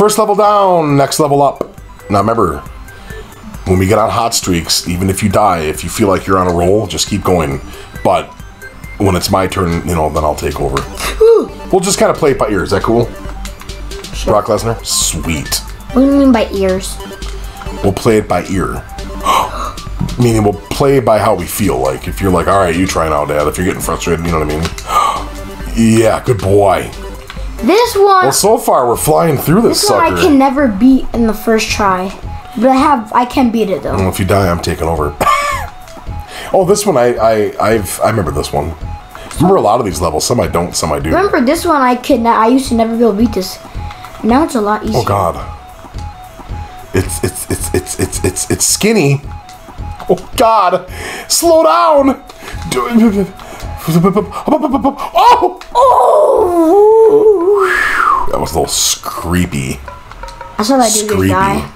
First level down, next level up. Now remember, when we get on hot streaks, even if you die, if you feel like you're on a roll, just keep going. But when it's my turn, you know, then I'll take over. We'll just kind of play it by ear. Is that cool? Brock Lesnar? Sweet. What do you mean by ears? We'll play it by ear. Meaning we'll play by how we feel. Like if you're like, all right, you try now, Dad. If you're getting frustrated, you know what I mean. yeah, good boy. This one, Well, so far we're flying through this, this one sucker. I can never beat in the first try. But I have, I can beat it though. Well, if you die, I'm taking over. oh, this one I I I've I remember this one. Remember a lot of these levels. Some I don't, some I do. Remember this one? I could, I used to never be able to beat this. Now it's a lot oh, easier. Oh God. It's it's it's it's it's it's it's skinny. Oh God. Slow down. Do- Oh! Oh! That was a little screepy. That's what I do. Just Screepy. die.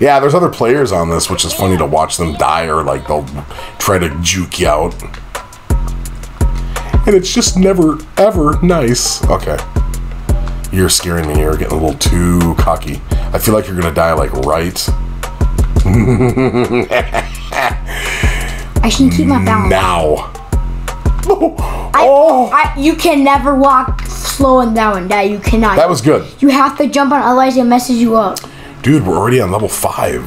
Yeah, there's other players on this, which is funny to watch them die or like they'll try to juke you out. And it's just never, ever nice. Okay. You're scaring me. You're getting a little too cocky. I feel like you're gonna die like right I should keep my balance. now. I, Oh, I, you can never walk slow and that one. die. You cannot. that was good. You have to jump on, otherwise it messes you up. Dude, we're already on level five.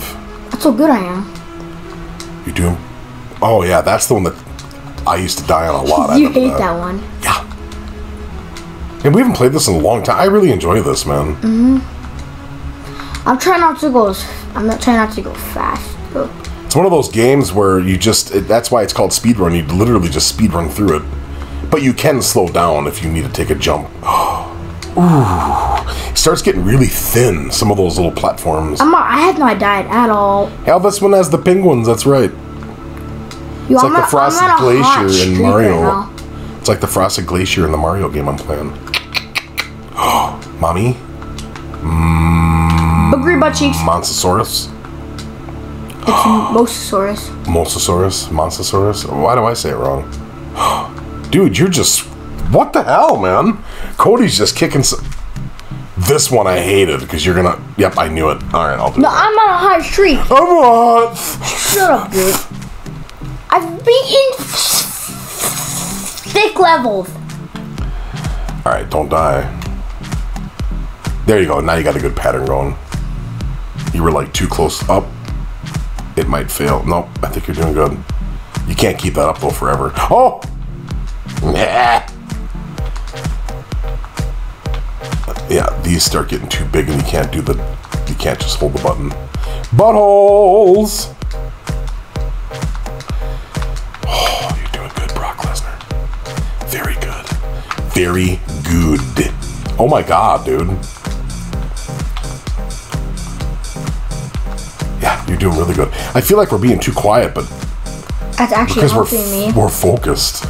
That's how good I am. You do? Oh yeah, that's the one that I used to die on a lot. You hate that one. Yeah. And we haven't played this in a long time. I really enjoy this, man. Mhm. I'm trying not to go. I'm not trying not to go fast. though. It's one of those games where you just. That's why it's called speedrun. You literally just speedrun through it. But you can slow down if you need to take a jump. Ooh. It starts getting really thin, some of those little platforms. I'm not, I have not died at all. Hell, this one has the penguins, that's right. Yo, It's I'm like the on- Frosted I'm on a hot Glacier in Mario. right. It's like the Frosted Glacier in the Mario game I'm playing. Mommy? Mm. Boogery butt cheeks. Monsosaurus? It's Mosasaurus. Mosasaurus? Monsosaurus? Why do I say it wrong? Dude, you're just. What the hell, man? Cody's just kicking. s this one I hated because you're gonna. Yep, I knew it. Alright, I'll do No, it. I'm on a high streak. I'm what? Shut up, dude. I've beaten thick levels. Alright, don't die. There you go. Now you got a good pattern going. You were like too close up. It might fail. Nope, I think you're doing good. You can't keep that up though forever. Oh! Yeah. Yeah, these start getting too big and you can't do the. You can't just hold the button. Buttholes! Oh, you're doing good, Brock Lesnar. Very good. Very good. Oh my god, dude. Yeah, you're doing really good. I feel like we're being too quiet, but That's actually because we're helping me. f- we're focused.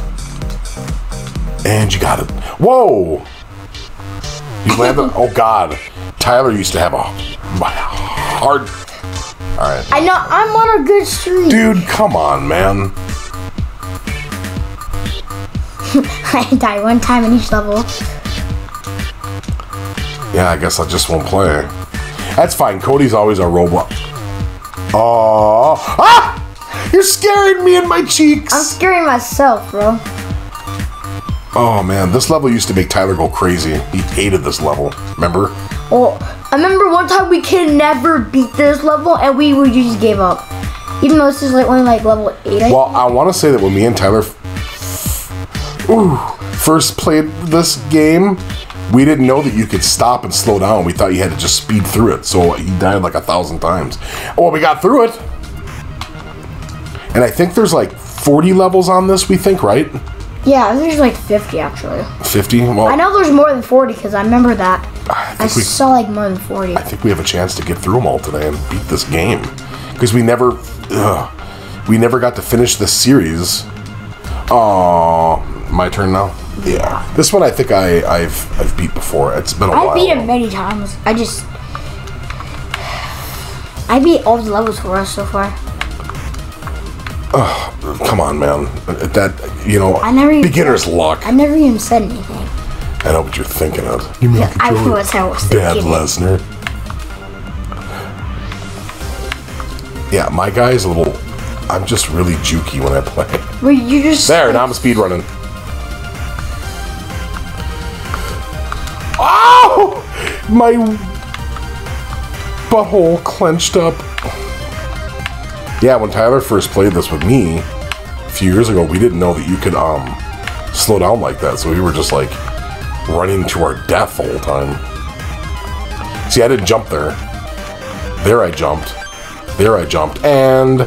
And you got it. Whoa! You landed. oh God! Tyler used to have a hard. All right, I know I'm on a good streak. dude. Come on, man. I die one time in each level. Yeah, I guess I just won't play. That's fine. Cody's always a robot. Oh, ah! You're scaring me in my cheeks. I'm scaring myself, bro. Oh man, this level used to make Tyler go crazy. He hated this level. Remember? Well, I remember one time we could never beat this level, and we we just gave up. Even though this is like only like level eight. I Well, I want to say that when me and Tyler ooh, first played this game, we didn't know that you could stop and slow down. We thought you had to just speed through it. So he died like a thousand times. Well, we got through it. And I think there's like 40 levels on this, we think, right? Yeah, there's like 50 actually. 50? Well, I know there's more than 40 because I remember that. I I we saw like more than 40. I think we have a chance to get through them all today and beat this game because we never, ugh, we never got to finish this series. Oh, my turn now. Yeah, this one I think I, I've I've beat before. It's been a I while. I beat it many times. I just. I beat all the levels for us so far. Come on, man. That you know, I never even- beginner's luck. I never even said anything. I know what you're thinking of. You mean I was I was Dad thinking. Lesnar. Yeah, my guy's a little. I'm just really jukey when I play. Where you just There, now I'm speed running. Oh! My butthole clenched up. Yeah, when Tyler first played this with me a few years ago, we didn't know that you could um slow down like that, so we were just like running to our death the whole time. See, I didn't jump there. There I jumped. There I jumped. And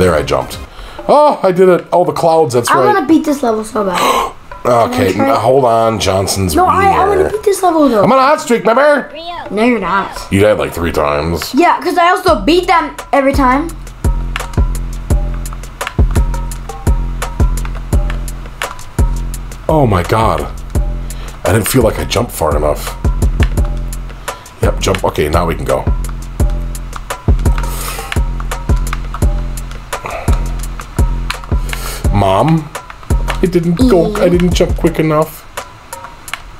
there I jumped. Oh, I did it. Oh, the clouds, that's right. I right. want to beat this level so bad. Okay, hold on. Johnson's No, I, I want to beat this level though. I'm on a hot streak, remember? No, you're not. You died like three times. Yeah, because I also beat them every time. Oh my god. I didn't feel like I jumped far enough. Yep, jump. Okay, now we can go. Mom, I didn't go. I didn't jump quick enough.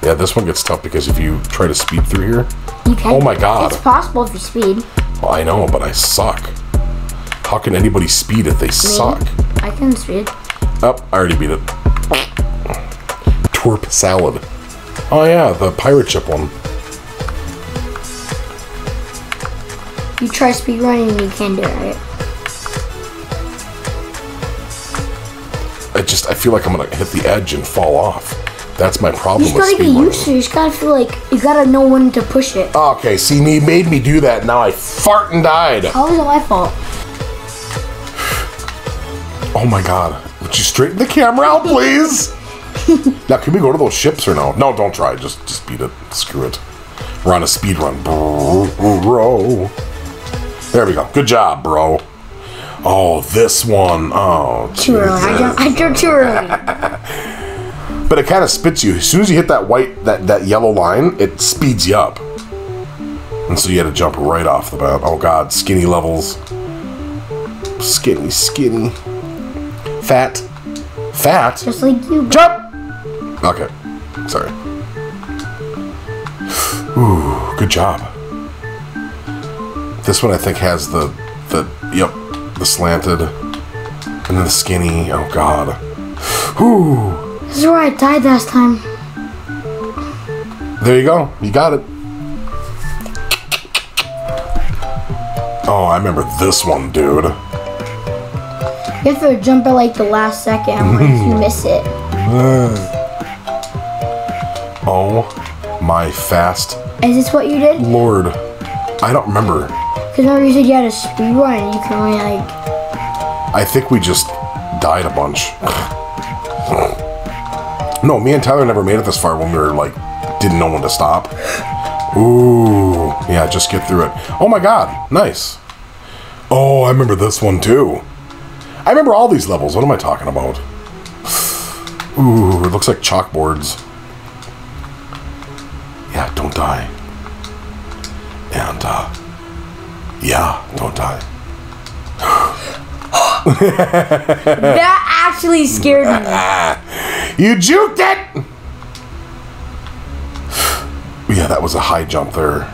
Yeah, this one gets tough because if you try to speed through here, You can. Oh my God. It's possible if you speed. well, I know, but I suck. How can anybody speed if they suck? I can speed. Oh, I already beat it. Twerp salad. Oh yeah, the pirate ship one. You try speed running and you can do it. I just I feel like I'm gonna hit the edge and fall off. That's my problem. You just gotta get used to it. You just gotta feel like you gotta know when to push it. Ah, okay, see me made me do that. Now I fart and died. How is it my fault? Oh my god. Would you straighten the camera out, please? now can we go to those ships or no? No, don't try. Just just beat it. Screw it. We're on a speed run, bro. There we go. Good job, bro. Oh, this one. Oh, Too early. I I jumped too early. But it kind of spits you. As soon as you hit that white, that, that yellow line, it speeds you up. And so you had to jump right off the bat. Oh god, skinny levels. Skinny, skinny. Fat. Fat. Just like you. Jump! Okay. Sorry. Ooh, good job. This one I think has the the yep, the slanted and then the skinny. Oh god. Ooh. This is where I died last time. There you go. You got it. Oh, I remember this one, dude. You have to jump at like the last second unless you hmm. miss it. Oh my fast Is this what you did? lord. I don't remember. Because remember you said you had a speed run and you can only like. I think we just died a bunch. no, me and Tyler never made it this far when we were like didn't know when to stop. Ooh, yeah, just get through it. Oh my god, nice. Oh, I remember this one too. I remember all these levels. What am I talking about? Ooh, it looks like chalkboards. Don't die. And uh yeah, don't die. That actually scared me. You juked it! Yeah, that was a high jump there.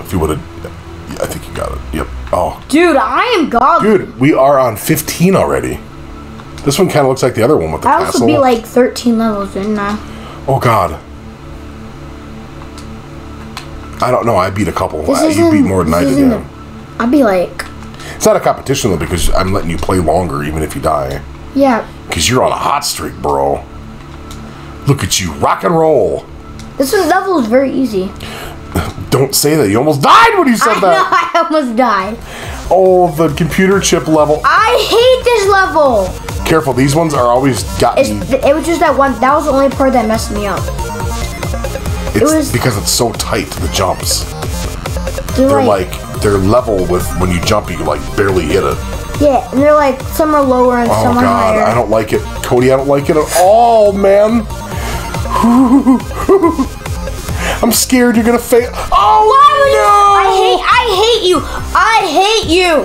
If you would have. I think you got it. Yep. Oh, Dude, I am god. dude, we are on 15 already. This one kind of looks like the other one with the I also castle. beat like 13 levels, didn't I? oh, God. I don't know. I beat a couple. Uh, you beat more than I did, yeah. I'd be like, It's not a competition, though, because I'm letting you play longer, even if you die. yeah. Because you're on a hot streak, bro. Look at you. Rock and roll. This one level is very easy. Don't say that. You almost died when you said I that. know, I almost died. Oh, the computer chip level. I hate this level. Careful, these ones are always got It's, me. it was just that one. That was the only part that messed me up. It's was- because it's so tight, to the jumps. They're, They're like, they're level with when you jump, you like barely hit it. yeah, and they're like some are lower and Oh some are god, higher. I don't like it. Cody, I don't like it at all, man. I'm scared you're gonna fail. Oh I hate. I hate you. I hate you.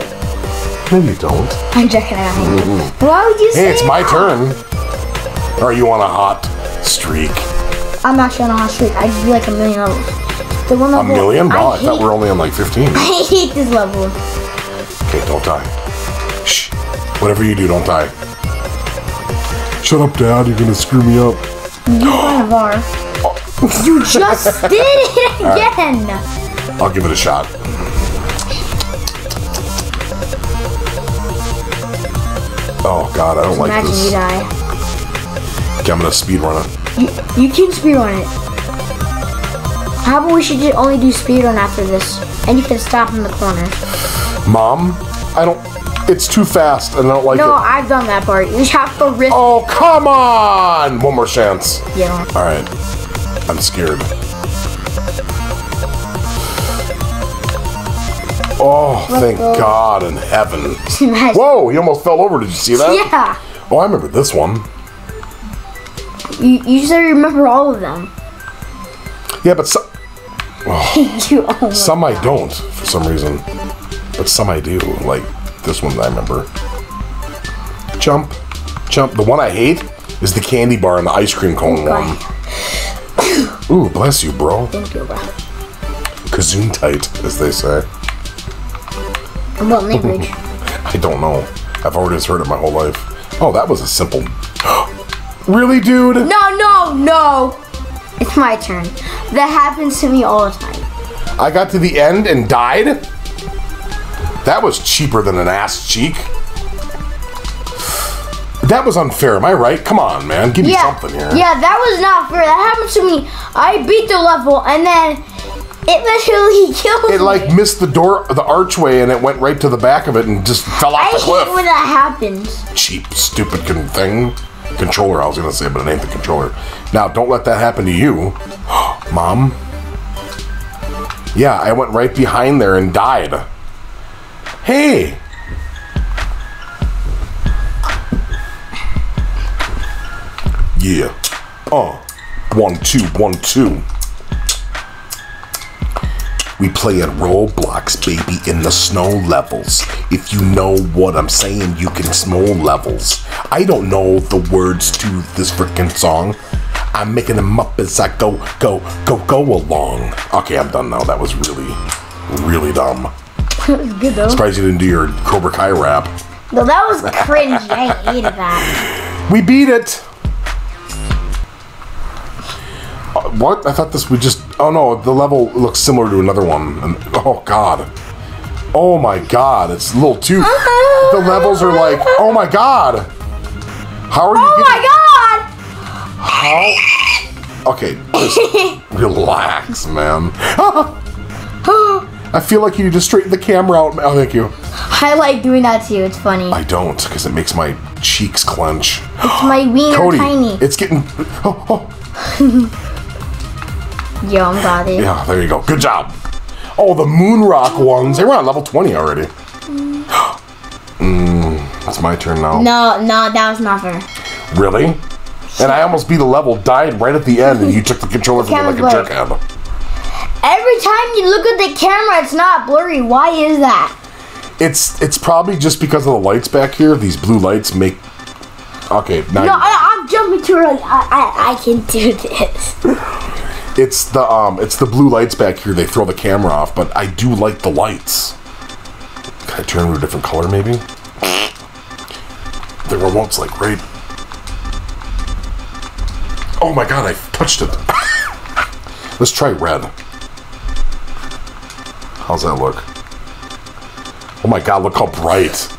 no! No, you don't. I'm joking. Hate you. Why would you say Hey, it's my that? turn. Are you on a hot streak. I'm actually on a hot streak. I do like a million levels. The one A level. million? I I hate, thought we are only on like 15. I hate this level. Okay, don't die. Shh. Whatever you do, don't die. Shut up, Dad. You're gonna screw me up. You kind of are. Oh. You just did it again. I'll give it a shot. Oh God, I don't like Imagine this. you die. Okay, I'm gonna speed run it. You, you can speedrun it. How about we should just only do speedrun after this? And you can stop in the corner. Mom, I don't. It's too fast, and I don't like No, it. I've done that part. You just have to risk. Oh come on! One more chance. Yeah. All right. I'm scared. Oh, thank go. God in heaven. Whoa, he almost fell over. Did you see that? Yeah. Oh, I remember this one. You, you said you remember all of them. Yeah, but some, oh, you oh some I don't for some reason. But some I do. Like this one I remember. Jump. Jump. The one I hate is the candy bar and the ice cream cone oh, one. Ooh, bless you, bro. Thank you, bro. Kazoon tight, as they say. What language? I don't know. I've already heard it my whole life. Oh, that was a simple. Really, dude? no, no, no. It's my turn. That happens to me all the time. I got to the end and died? That was cheaper than an ass cheek. That was unfair, am I right? Come on, man. Give me something here. Yeah, that was not fair. That happened to me. I beat the level and then it literally killed It me. like missed the door, the archway, and it went right to the back of it and just fell I off the side. I hate cliff. when that happens. Cheap, stupid thing. Controller, I was gonna say, but it ain't the controller. Now, don't let that happen to you, mom. Yeah, I went right behind there and died. Hey, Yeah. Uh. One, two, one, two. We play at Roblox, baby, in the snow levels. If you know what I'm saying, you can snow levels. I don't know the words to this freaking song. I'm making them up as I go, go, go, go along. Okay, I'm done now. That was really, really dumb. It was good though. Surprised you didn't do your Cobra Kai rap. No, that was cringy. I hated that. We beat it. Uh, what? I thought this would just. Oh no, the level looks similar to another one. And, oh god. Oh my god, it's a little too. The levels are like. Oh my god. How are you? Oh getting, my god! How? Okay, just relax, man. I feel like you need to straighten the camera out. Oh, thank you. I like doing that too. It's funny. I don't, because it makes my cheeks clench. It's my wiener Cody, tiny. it's getting. Oh, oh. Yo, I'm got. Yeah, there you go. Good job. Oh, the Moonrock ones. They were on level 20 already. mm, it's my turn now. No, no, that was not fair. Really? And I almost beat a level, died right at the end, and you took the controller from me like a jerkhead. Every time you look at the camera, it's not blurry. Why is that? It's it's probably just because of the lights back here. These blue lights make. Okay, now No, I, I'm jumping too early. I, I, I can do this. it's the um it's the blue lights back here. They throw the camera off, but I do like the lights. Can I turn to a different color, maybe? The remote's like right. Oh my god, I touched it. Let's try red. How's that look? Oh my god, look how bright.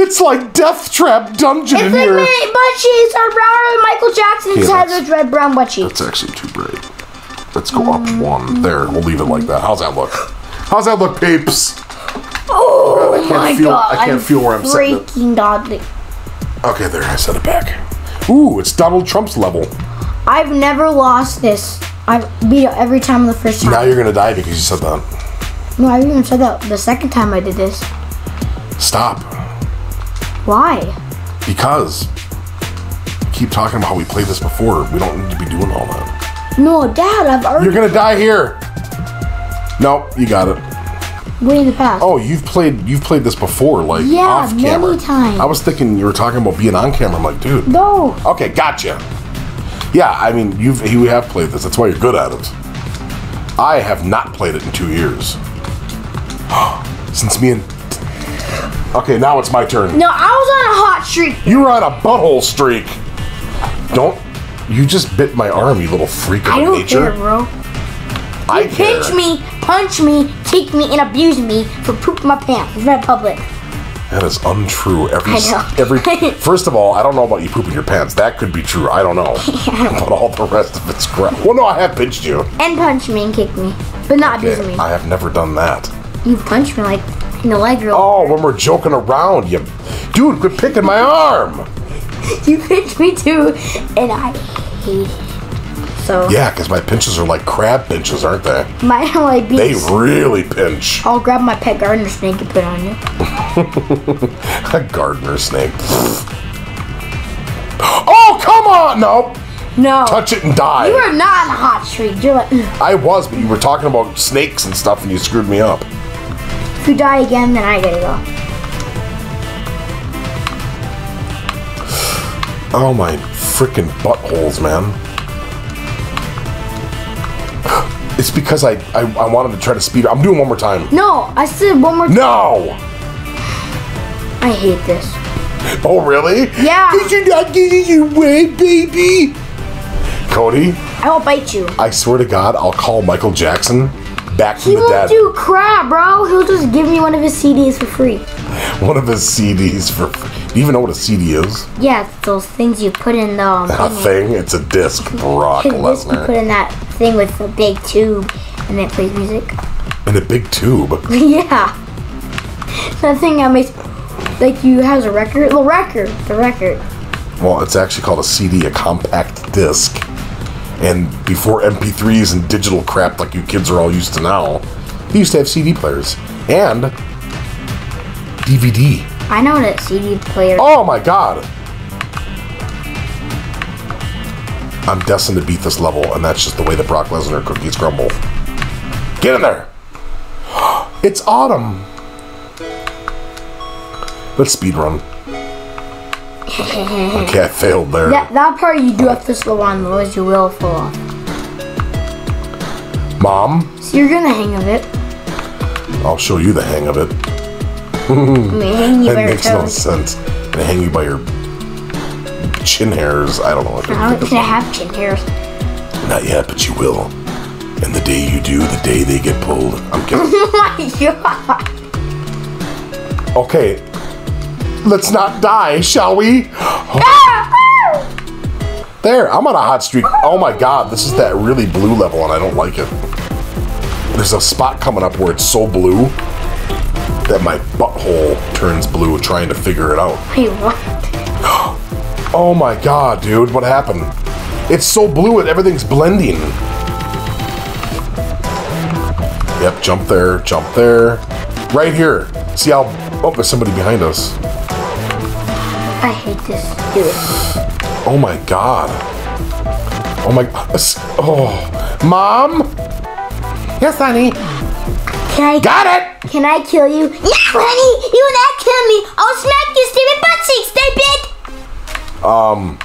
It's like Death Trap Dungeon It's in like here. cheeks are browner Michael Jackson's Yeah, head that's- red brown butt cheeks. That's actually too bright. Let's go up one. There, we'll leave it like that. How's that look? How's that look, peeps? Oh I can't my feel- god! I can't feel where I'm setting it. Freaking godly. Okay, there, I set it back. Ooh, it's Donald Trump's level. I've never lost this. I beat it every time the first time. Now you're gonna die because you said that. no, I even said that the second time I did this. Stop. Why? Because. Keep talking about how we played this before. We don't need to be doing all that. No, Dad, I've already You're gonna die here. Nope, you got it. way in the past. Oh, you've played you've played this before, like Yeah, off camera. many times. I was thinking you were talking about being on camera. I'm like, dude. No. Okay, gotcha. Yeah, I mean, you've you have played this. That's why you're good at it. I have not played it in two years. Since me and. Okay, now it's my turn. No, I was on a hot streak. You were on a butthole streak. Don't. You just bit my arm, you little freak of I don't nature. care, bro. I You pinch me, punch me, kick me, and abuse me for pooping my pants in public. That is untrue. Every I know. every. First of all, I don't know about you pooping your pants. That could be true. I don't know. but all the rest of it's crap. Well, no, I have pinched you. And punched me and kicked me, but not abusing me. I have never done that. You punched me like in the leg. Real Oh, when we're joking around, you. Dude, quit picking my arm. You pinched me too, and I hate it. So Yeah, because my pinches are like crab pinches, aren't they? mine are like They bees. really pinch. I'll grab my pet gardener snake and put it on you. A gardener snake. oh, come on! No. No. Touch it and die. You are not on a hot streak. You're like, I was, but you were talking about snakes and stuff and you screwed me up. if you die again, then I gotta go. Oh my freaking buttholes, man. It's because I, I I wanted to try to speed. I'm doing one more time. No, I said one more time. No. I hate this. Oh really? Yeah. Did you not get it your way, baby? Cody, I will bite you. I swear to God, I'll call Michael Jackson back from He the won't do crap, bro. He'll just give me one of his CDs for free. One of his CDs for. free. Do you even know what a CD is? Yeah, it's those things you put in the um, A thing. It's a disc. Brock This you put in that thing with the big tube, and it plays music. In a big tube. yeah, that thing that makes like you has a record. The record, the record. Well, it's actually called a CD, a compact disc. And before MP3s and digital crap like you kids are all used to now, they used to have CD players and DVD. I know that CD player. Oh my god! I'm destined to beat this level, and that's just the way the Brock Lesnar cookies crumble. Get in there! It's autumn! Let's speed run. Okay, I failed there. That that part you do have to slow on, otherwise you will fall off. Mom, So you're gonna hang of it. I'll show you the hang of it. Hang you That by your makes no sense. And hang you by your chin hairs. I don't know what How they're can I have chin hairs? Not yet, but you will. And the day you do, the day they get pulled. I'm kidding. Oh my god! okay, let's not die, shall we? There, I'm on a hot streak. Oh my god, this is that really blue level, and I don't like it. There's a spot coming up where it's so blue that my butthole turns blue trying to figure it out. Wait, what? Oh my god, dude, what happened? It's so blue and everything's blending. Yep, jump there, jump there. Right here. See how. Oh, there's somebody behind us. I hate this. Do it. Oh my god. Oh my. Oh. Mom? Yes, honey. Can I? Got it! Can I kill you? No, honey, you will not kill me. I'll smack you, stupid butt cheek, stupid. Um.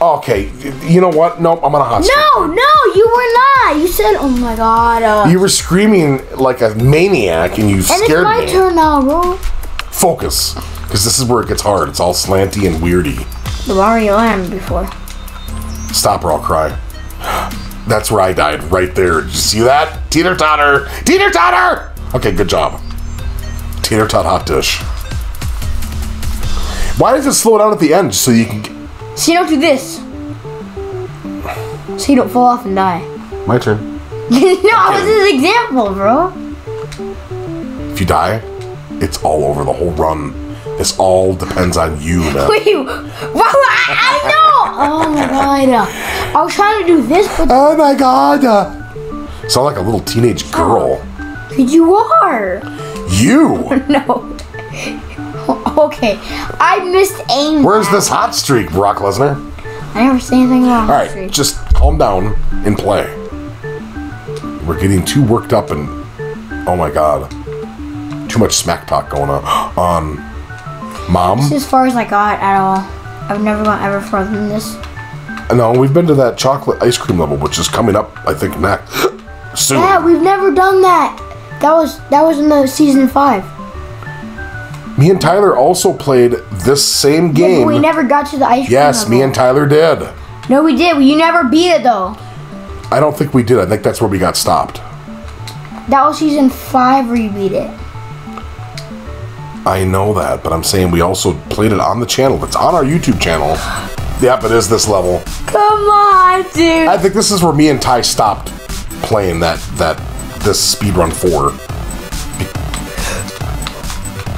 Okay, you know what? Nope, I'm on a hot. No, no, you were not. You said, "Oh my god." Uh, You were screaming like a maniac and you and it's scared my me. turn now, bro. Focus. Because this is where it gets hard. It's all slanty and weirdy. The Mario land before. Stop or I'll cry. That's where I died, right there. Did you see that? Teeter totter! Teeter totter! Okay, good job. Teeter tot hot dish. Why does it slow down at the end so you can. Get... So you don't do this. So you don't fall off and die. My turn. no, this is an example, bro. If you die, it's all over the whole run. This all depends on you, man. Wait, wow, I, I know. Oh my god. I was trying to do this, but Oh my god! Uh, sound like a little teenage girl. you are. You! No. Okay, I missed aim. Where's that. this hot streak, Brock Lesnar? I never say anything about Alright, streak. just calm down and play. We're getting too worked up and oh my god. Too much smack talk going on. On This mom? This is as far as I got at all. I've never gone ever further than this. No, we've been to that chocolate ice cream level, which is coming up, I think, next soon. Yeah, we've never done that. That was that was in the season five. Me and Tyler also played this same Yeah, game. but we never got to the ice cream. yes, level. me and Tyler did. No, we did. You never beat it though. I don't think we did. I think that's where we got stopped. That was season five where you beat it. I know that, but I'm saying we also played it on the channel. It's on our YouTube channel. Yep, it is this level. Come on, dude. I think this is where me and Ty stopped playing that that this speedrun four.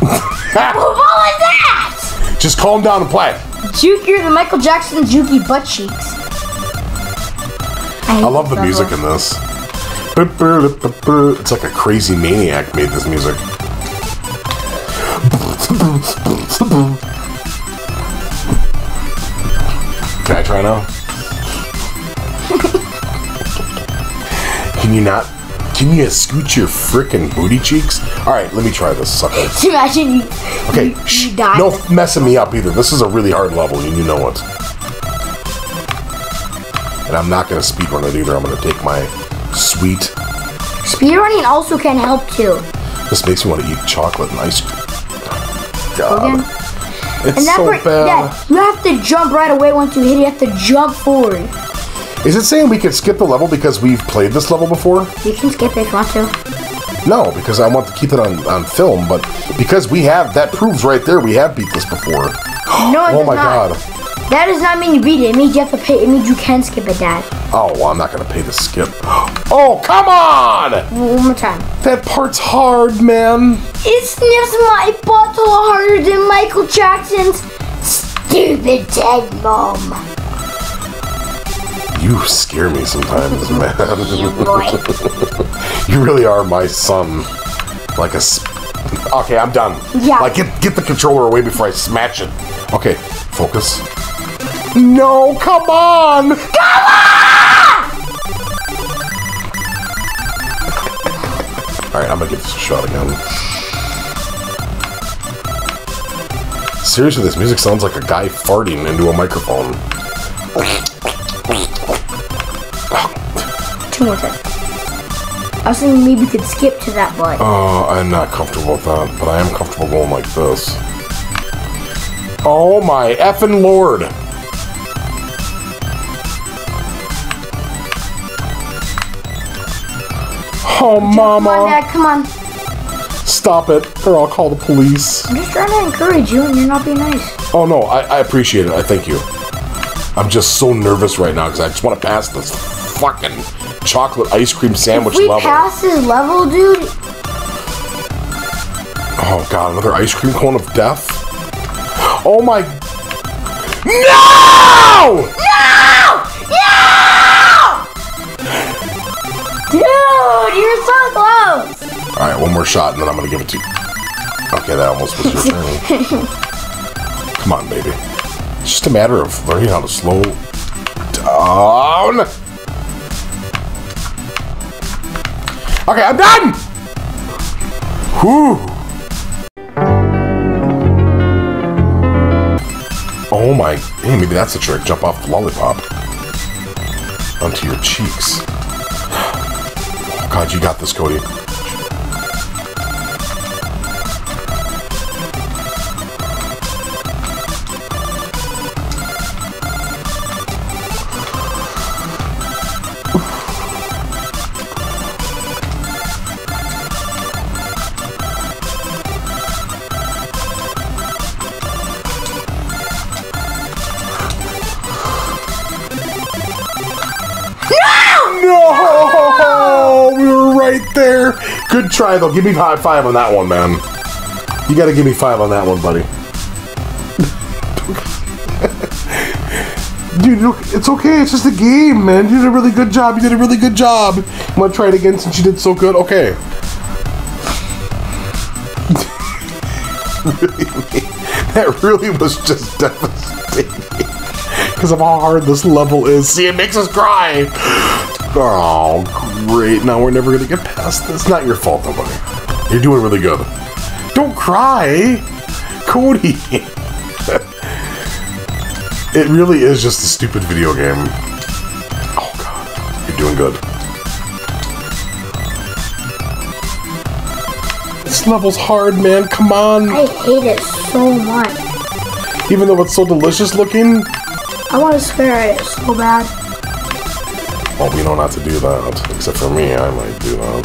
what was that? Just calm down and play. Juke, you're the Michael Jackson Jukey butt cheeks. I love the music in this. It's like a crazy maniac made this music. Can I try now? Can you not? Can you scoot your frickin' booty cheeks? All right, let me try this sucker. Imagine you. Okay, you, shh, you no messing me up either. This is a really hard level, and you know it. And I'm not gonna speedrun it either. I'm gonna take my sweet. Speedrunning also can help too. This makes me want to eat chocolate and ice cream. Again. it's And that so part, bad. yeah, you have to jump right away once you hit it. You have to jump forward. Is it saying we can skip the level because we've played this level before? You can skip it if you want to. No, because I want to keep it on, on film, but because we have, that proves right there we have beat this before. No, Oh my not. god. That does not mean you beat it. It means you have to pay. It means you can skip it, Dad. Oh, well, I'm not going to pay to skip. Oh, come on! One more time. That part's hard, man. It sniffs my butthole harder than Michael Jackson's stupid dead mom. You scare me sometimes, man. You really are my son. Like a. Okay, I'm done. Yeah. Like, get, get the controller away before I smash it. Okay, focus. No, come on! Come on! Alright, I'm gonna give this a shot again. Seriously, this music sounds like a guy farting into a microphone. Two more times. I was thinking maybe we could skip to that, but Uh, I'm not comfortable with that, but I am comfortable going like this. Oh my effing lord! Oh, come on, mama! Dad, come on. Stop it, or I'll call the police. I'm just trying to encourage you, and you're not being nice. Oh no, I, I appreciate it. I thank you. I'm just so nervous right now because I just want to pass this fucking chocolate ice cream sandwich If we level. pass this level, dude, Oh god, another ice cream cone of death? Oh my. No! dude, you're so close. Alright, one more shot and then I'm gonna give it to you. Okay, that almost was your turn. Come on, baby. It's just a matter of learning how to slow down. Okay, I'm done! Whew. Oh my, hey, maybe that's the trick. Jump off the lollipop onto your cheeks. God, you got this, Cody. Good try, though. Give me high five on that one, man. You gotta give me five on that one, buddy. Dude, it's okay. It's just a game, man. You did a really good job. You did a really good job. I'm gonna try it again since you did so good. Okay. that really was just devastating because of how hard this level is. See, it makes us cry. Oh, great. Now we're never going to get past this. Not your fault, though, buddy. You're doing really good. Don't cry. Cody. It really is just a stupid video game. Oh god, you're doing good. This level's hard, man. Come on. I hate it so much. Even though it's so delicious looking. I want to swear at it so bad. Well, we know not to do that. Except for me, I might do that.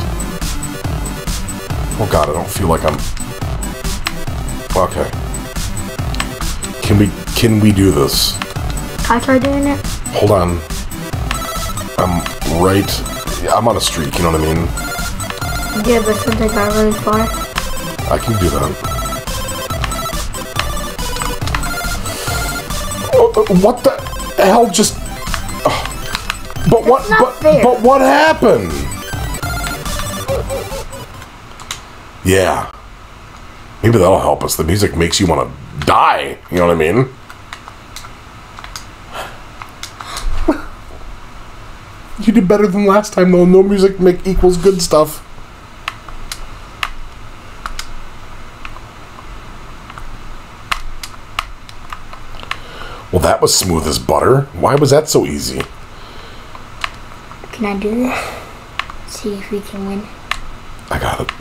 Oh god, I don't feel like I'm. Okay. Can we can we do this? I try doing it? Hold on. I'm right. I'm on a streak. You know what I mean? Yeah, but I got really far. I can do that. Oh, uh, what the hell just? Ugh. But what? not But, fair. but what happened? Yeah. Maybe that'll help us. The music makes you want to die. You know what I mean? you did better than last time, though. No music make equals good stuff. Well, that was smooth as butter. Why was that so easy? Can I do this? See if we can win. I got it.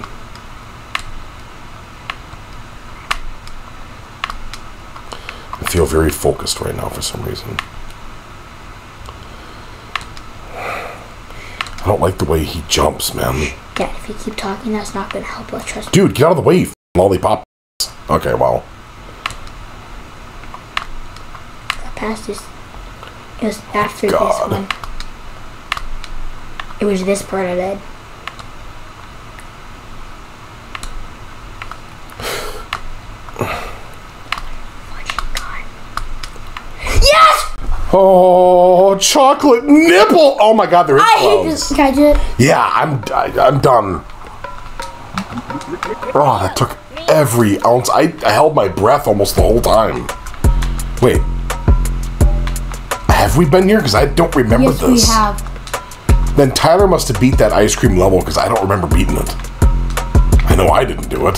I feel very focused right now for some reason. I don't like the way he jumps, man. Yeah, if you keep talking, that's not gonna help us. Trust me. Dude, get out of the way, lollipop. Okay, well. I passed this. It was after this one. It was this part I did. Yes! Oh, chocolate nipple! Oh my god, there is I hate this. Can I do it? Yeah, I'm I, I'm done. Oh, that took every ounce. I, I held my breath almost the whole time. Wait. Have we been here? Because I don't remember Yes, this. we have. Then Tyler must have beat that ice cream level because I don't remember beating it. I know I didn't do it.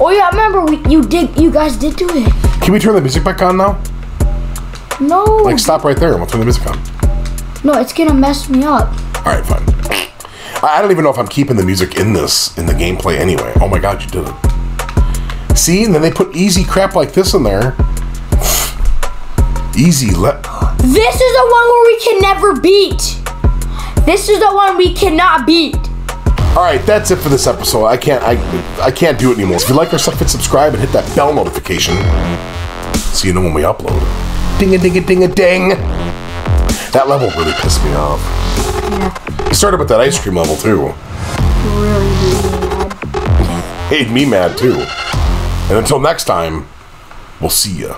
Oh yeah, I remember we, you did. You guys did do it. Can we turn the music back on now? No, Like, stop right there and we'll turn the music on. no, it's gonna mess me up. All right, fine. I don't even know if I'm keeping the music in this in the gameplay anyway. Oh my god, you did it. See, and then they put easy crap like this in there. Easy let. This is the one where we can never beat. This is the one we cannot beat. All right, that's it for this episode. I can't I I can't do it anymore. If you like our stuff, hit subscribe and hit that bell notification so you know when we upload. Ding a ding a ding a ding. That level really pissed me off. Yeah, He started with that ice cream level too. really, really bad. Made me mad too. And until next time, we'll see ya.